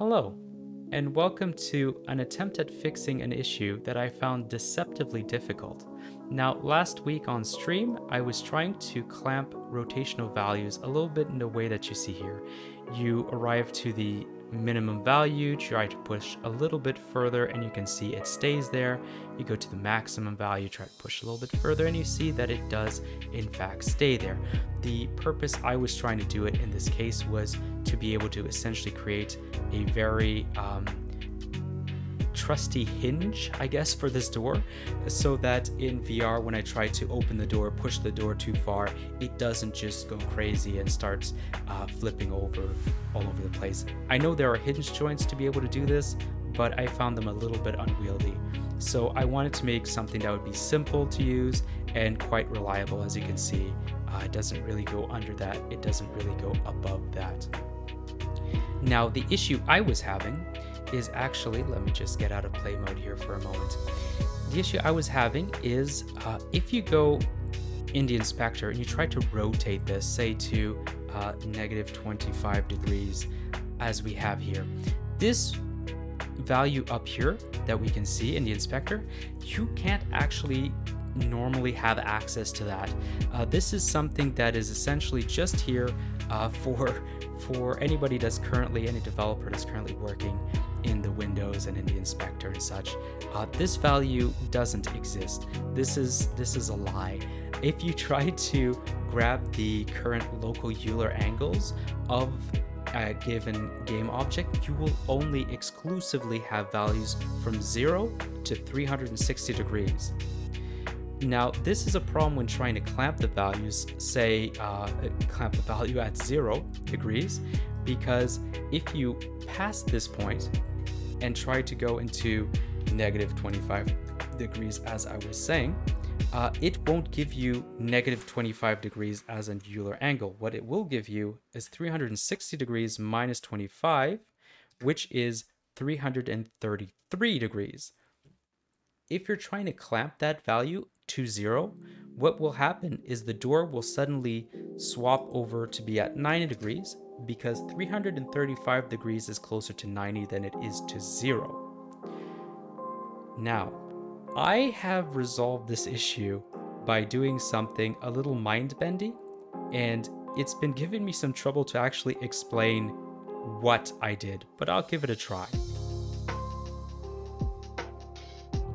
Hello, and welcome to an attempt at fixing an issue that I found deceptively difficult. Now, last week on stream, I was trying to clamp rotational values a little bit in the way that you see here. You arrive to the minimum value, try to push a little bit further and you can see it stays there. You go to the maximum value, try to push a little bit further and you see that it does in fact stay there. The purpose I was trying to do it in this case was to be able to essentially create a very um, trusty hinge, I guess, for this door, so that in VR, when I try to open the door, push the door too far, it doesn't just go crazy and starts uh, flipping over all over the place. I know there are hinge joints to be able to do this, but I found them a little bit unwieldy. So I wanted to make something that would be simple to use and quite reliable, as you can see. Uh, it doesn't really go under that, it doesn't really go above that. Now, the issue I was having is actually, let me just get out of play mode here for a moment. The issue I was having is uh, if you go in the inspector and you try to rotate this, say to uh, negative 25 degrees, as we have here, this value up here that we can see in the inspector, you can't actually normally have access to that. Uh, this is something that is essentially just here uh, for for anybody that's currently any developer that's currently working in the windows and in the inspector and such. Uh, this value doesn't exist. This is this is a lie. If you try to grab the current local Euler angles of a given game object, you will only exclusively have values from 0 to 360 degrees. Now, this is a problem when trying to clamp the values, say uh, clamp the value at 0 degrees, because if you pass this point, and try to go into negative 25 degrees as I was saying, uh, it won't give you negative 25 degrees as an Euler angle. What it will give you is 360 degrees minus 25, which is 333 degrees. If you're trying to clamp that value to zero, what will happen is the door will suddenly swap over to be at 90 degrees because 335 degrees is closer to 90 than it is to zero. Now, I have resolved this issue by doing something a little mind-bendy, and it's been giving me some trouble to actually explain what I did, but I'll give it a try.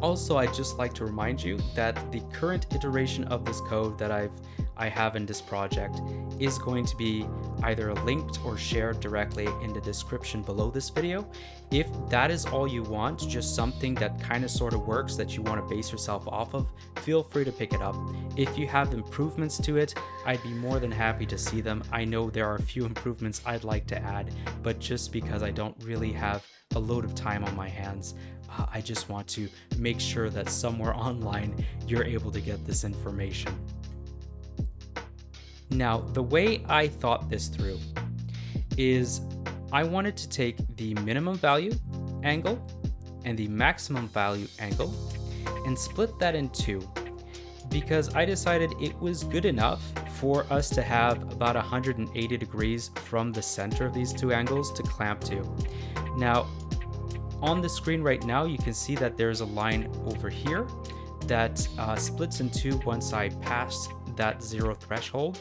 Also, I'd just like to remind you that the current iteration of this code that I've I have in this project is going to be either linked or shared directly in the description below this video. If that is all you want, just something that kind of sort of works that you want to base yourself off of, feel free to pick it up. If you have improvements to it, I'd be more than happy to see them. I know there are a few improvements I'd like to add, but just because I don't really have a load of time on my hands, uh, I just want to make sure that somewhere online you're able to get this information. Now, the way I thought this through is I wanted to take the minimum value angle and the maximum value angle and split that in two because I decided it was good enough for us to have about 180 degrees from the center of these two angles to clamp to. Now, on the screen right now, you can see that there's a line over here that uh, splits in two once I pass that zero threshold.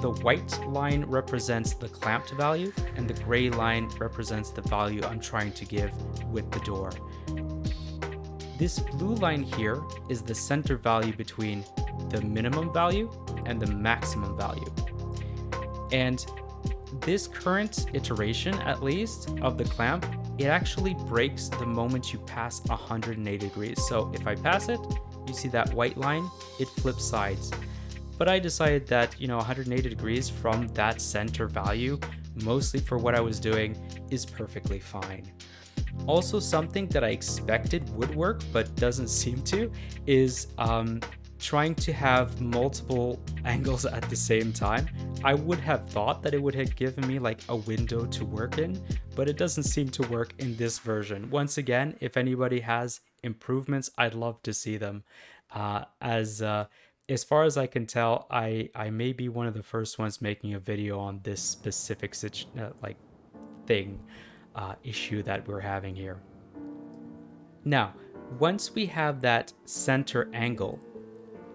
The white line represents the clamped value and the gray line represents the value I'm trying to give with the door. This blue line here is the center value between the minimum value and the maximum value. And this current iteration, at least, of the clamp, it actually breaks the moment you pass 180 degrees. So if I pass it, you see that white line, it flips sides. But I decided that, you know, 180 degrees from that center value, mostly for what I was doing, is perfectly fine. Also, something that I expected would work but doesn't seem to is um, trying to have multiple angles at the same time. I would have thought that it would have given me like a window to work in, but it doesn't seem to work in this version. Once again, if anybody has improvements, I'd love to see them. Uh, as uh, as far as I can tell, I I may be one of the first ones making a video on this specific situ- uh, like thing. uh, issue that we're having here. Now, once we have that center angle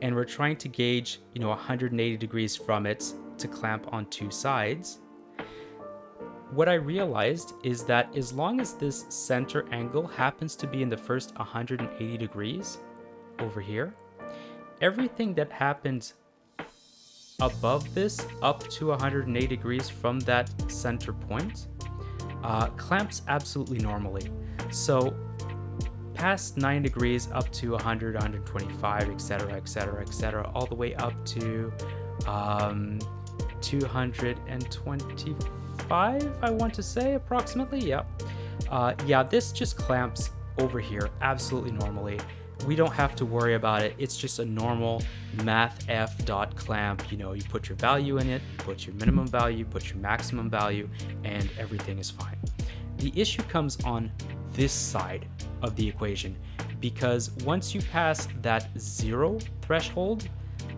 and we're trying to gauge, you know, 180 degrees from it to clamp on two sides, what I realized is that as long as this center angle happens to be in the first 180 degrees over here, everything that happens above this up to 180 degrees from that center point uh, clamps absolutely normally. So past 9 degrees up to 100, 125, etc., etc., etc., all the way up to um, 225, I want to say, approximately. Yep. Uh, yeah, this just clamps over here absolutely normally. We don't have to worry about it. It's just a normal math dot clamp. You know, you put your value in it, you put your minimum value, put your maximum value, and everything is fine. The issue comes on this side of the equation because once you pass that zero threshold,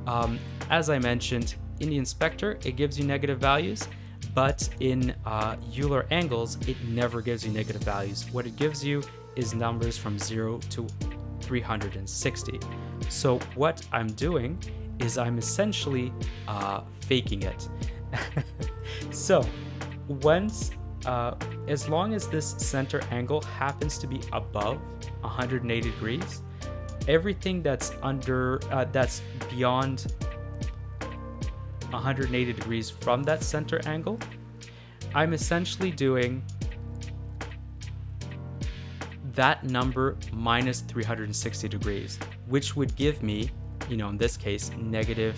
um, as I mentioned, in the inspector, it gives you negative values, but in uh, Euler angles, it never gives you negative values. What it gives you is numbers from 0 to 360. So what I'm doing is I'm essentially uh, faking it. so once, uh, as long as this center angle happens to be above 180 degrees, everything that's under, uh, that's beyond 180 degrees from that center angle, I'm essentially doing that number minus 360 degrees, which would give me, you know, in this case, negative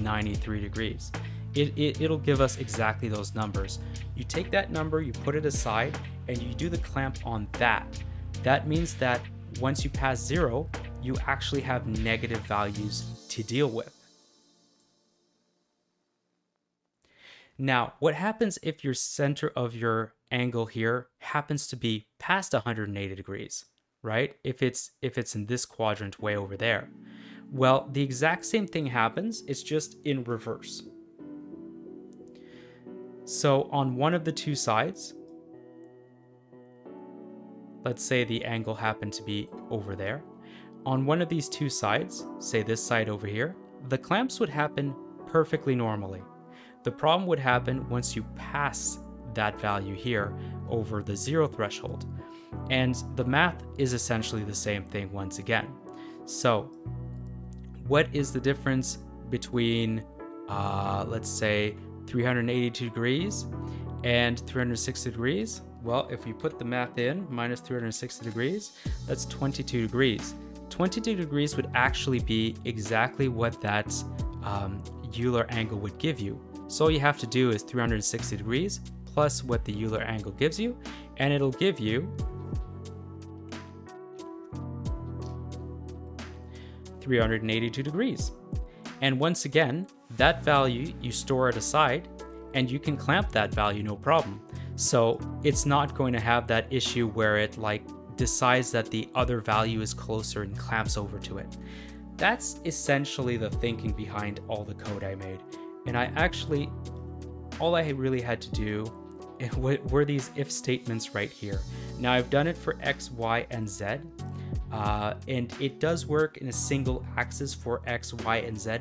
93 degrees. It, it, it'll give us exactly those numbers. You take that number, you put it aside, and you do the clamp on that. That means that once you pass zero, you actually have negative values to deal with. Now, what happens if your center of your angle here happens to be past 180 degrees, right? If it's if it's in this quadrant way over there. Well, the exact same thing happens, it's just in reverse. So on one of the two sides, let's say the angle happened to be over there. On one of these two sides, say this side over here, the clamps would happen perfectly normally. The problem would happen once you pass that value here over the zero threshold. And the math is essentially the same thing once again. So what is the difference between, uh, let's say, 382 degrees and 360 degrees? Well, if we put the math in, minus 360 degrees, that's 22 degrees. 22 degrees would actually be exactly what that um, Euler angle would give you. So all you have to do is 360 degrees plus what the Euler angle gives you, and it'll give you Three hundred and eighty-two degrees. And once again, that value you store it aside and you can clamp that value no problem. So it's not going to have that issue where it like decides that the other value is closer and clamps over to it. That's essentially the thinking behind all the code I made. And I actually, all I really had to do were these if statements right here. Now I've done it for X, Y, and Z. Uh, and it does work in a single axis for X, Y, and Z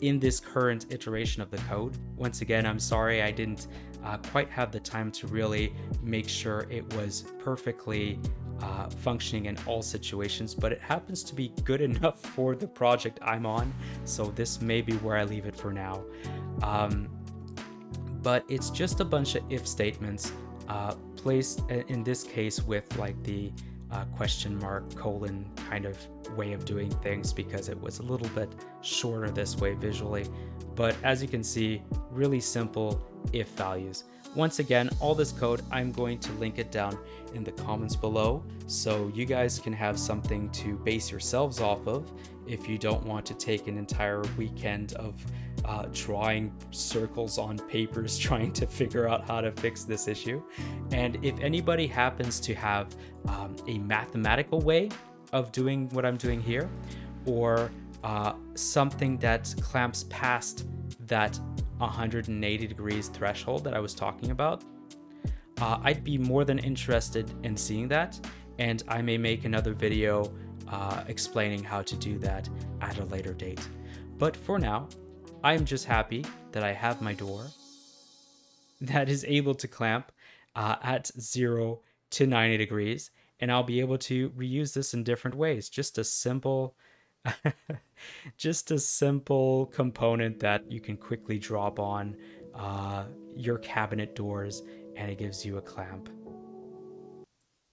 in this current iteration of the code. Once again, I'm sorry I didn't uh, quite have the time to really make sure it was perfectly uh, functioning in all situations, but it happens to be good enough for the project I'm on, so this may be where I leave it for now. Um, but it's just a bunch of if statements uh, placed in this case with like the uh, question mark colon kind of way of doing things because it was a little bit shorter this way visually. But as you can see, really simple if values. Once again, all this code, I'm going to link it down in the comments below so you guys can have something to base yourselves off of if you don't want to take an entire weekend of uh, drawing circles on papers trying to figure out how to fix this issue. And if anybody happens to have um, a mathematical way of doing what I'm doing here, or uh, something that clamps past that 180 degrees threshold that I was talking about, uh, I'd be more than interested in seeing that, and I may make another video uh, explaining how to do that at a later date. But for now, I'm just happy that I have my door that is able to clamp uh, at 0 to 90 degrees, and I'll be able to reuse this in different ways. Just a simple just a simple component that you can quickly drop on uh, your cabinet doors and it gives you a clamp